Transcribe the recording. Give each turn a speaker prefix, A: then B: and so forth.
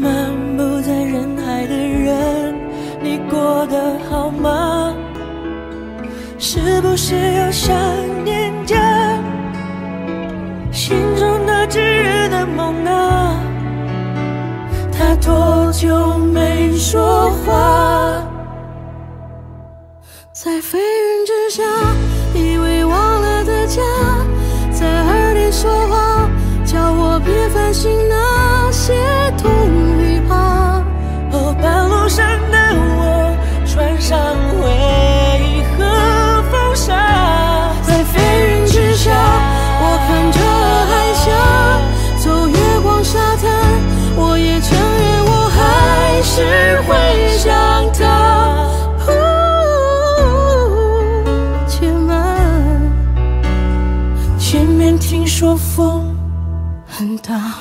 A: 漫步在人海的人，你过得好吗？是不是又想念着心中那炙热的梦啊？他多久没说话？在飞云之下，以为忘了的家，在耳边说话，叫我别烦心那。前面听说风很大。